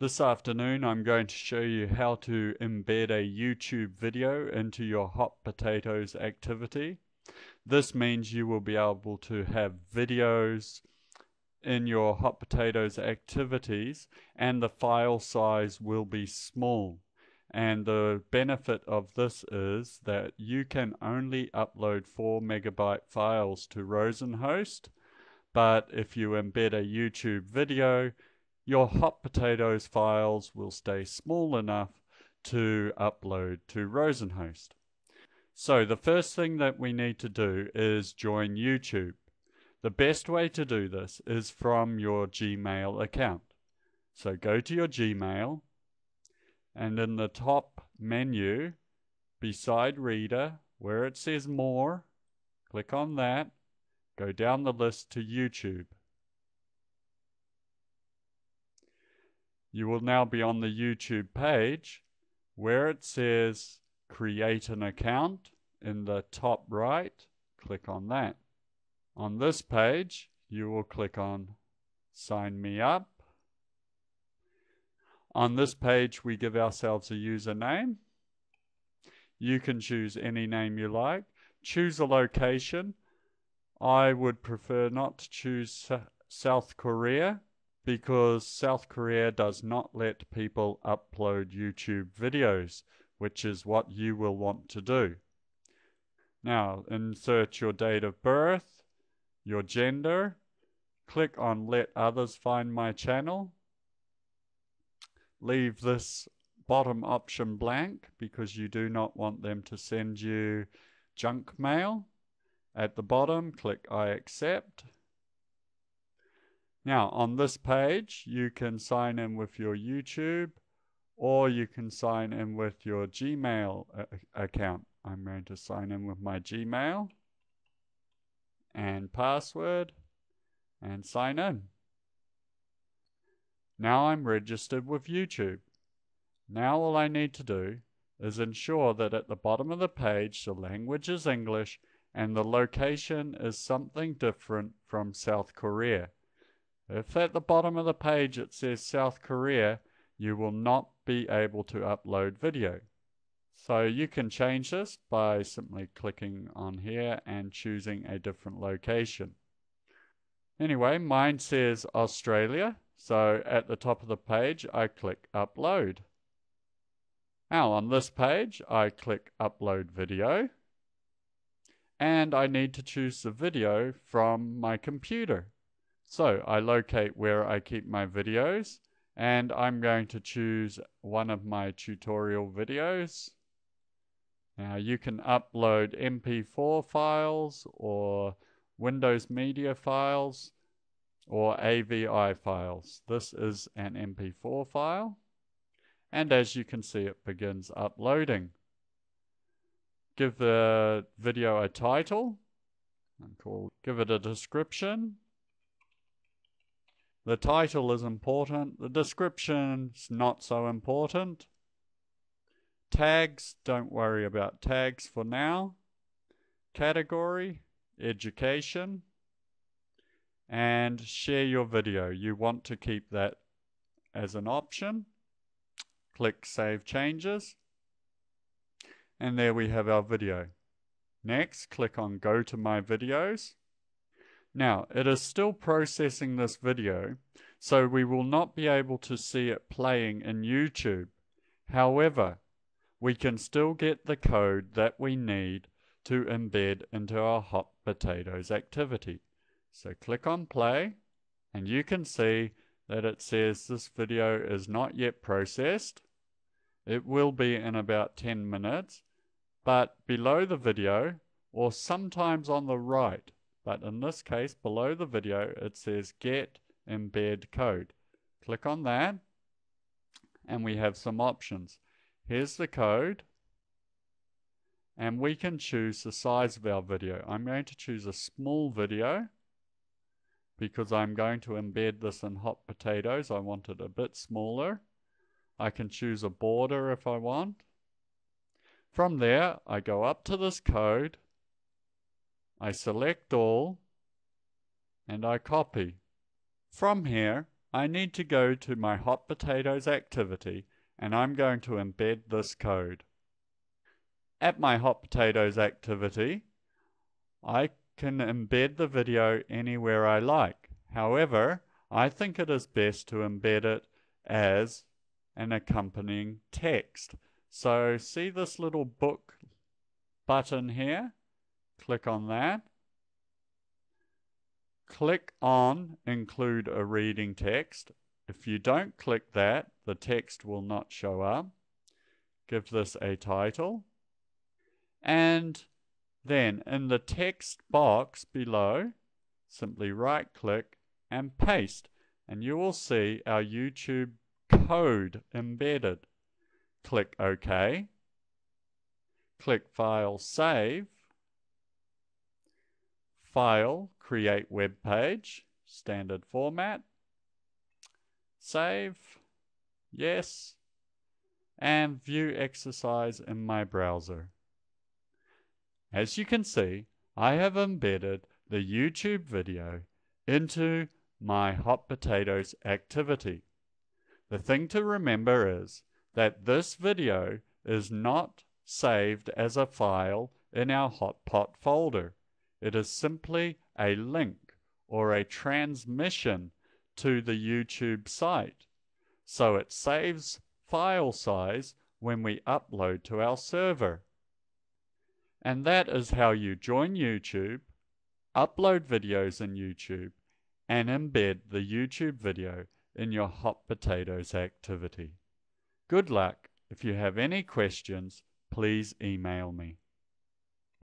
This afternoon I'm going to show you how to embed a YouTube video into your hot potatoes activity. This means you will be able to have videos in your hot potatoes activities and the file size will be small. And the benefit of this is that you can only upload 4 megabyte files to Rosenhost, but if you embed a YouTube video, your hot potatoes files will stay small enough to upload to Rosenhost. So the first thing that we need to do is join YouTube. The best way to do this is from your Gmail account. So go to your Gmail and in the top menu beside Reader where it says More, click on that, go down the list to YouTube. You will now be on the YouTube page where it says create an account in the top right. Click on that. On this page, you will click on sign me up. On this page, we give ourselves a username. You can choose any name you like. Choose a location. I would prefer not to choose South Korea because South Korea does not let people upload YouTube videos, which is what you will want to do. Now, insert your date of birth, your gender, click on Let Others Find My Channel. Leave this bottom option blank because you do not want them to send you junk mail. At the bottom, click I accept. Now, on this page, you can sign in with your YouTube or you can sign in with your Gmail uh, account. I'm going to sign in with my Gmail and password and sign in. Now I'm registered with YouTube. Now all I need to do is ensure that at the bottom of the page the language is English and the location is something different from South Korea. If at the bottom of the page it says South Korea, you will not be able to upload video. So you can change this by simply clicking on here and choosing a different location. Anyway, mine says Australia, so at the top of the page I click upload. Now on this page I click upload video and I need to choose the video from my computer. So I locate where I keep my videos and I'm going to choose one of my tutorial videos. Now you can upload MP4 files or Windows Media files or AVI files. This is an MP4 file and as you can see it begins uploading. Give the video a title and call, give it a description the title is important, the description's not so important. Tags, don't worry about tags for now. Category, education, and share your video. You want to keep that as an option. Click Save Changes. And there we have our video. Next, click on Go to My Videos. Now, it is still processing this video, so we will not be able to see it playing in YouTube. However, we can still get the code that we need to embed into our hot potatoes activity. So click on play, and you can see that it says this video is not yet processed. It will be in about 10 minutes, but below the video, or sometimes on the right, but in this case, below the video, it says get embed code. Click on that and we have some options. Here's the code and we can choose the size of our video. I'm going to choose a small video because I'm going to embed this in hot potatoes. I want it a bit smaller. I can choose a border if I want. From there, I go up to this code I select all and I copy. From here, I need to go to my hot potatoes activity and I'm going to embed this code. At my hot potatoes activity, I can embed the video anywhere I like. However, I think it is best to embed it as an accompanying text. So see this little book button here? Click on that. Click on include a reading text. If you don't click that, the text will not show up. Give this a title. And then in the text box below, simply right click and paste and you will see our YouTube code embedded. Click OK. Click File Save. File Create Web Page, standard format. Save. Yes. And view exercise in my browser. As you can see, I have embedded the YouTube video into my hot potatoes activity. The thing to remember is that this video is not saved as a file in our hotpot folder. It is simply a link or a transmission to the YouTube site. So it saves file size when we upload to our server. And that is how you join YouTube, upload videos in YouTube, and embed the YouTube video in your hot potatoes activity. Good luck. If you have any questions, please email me.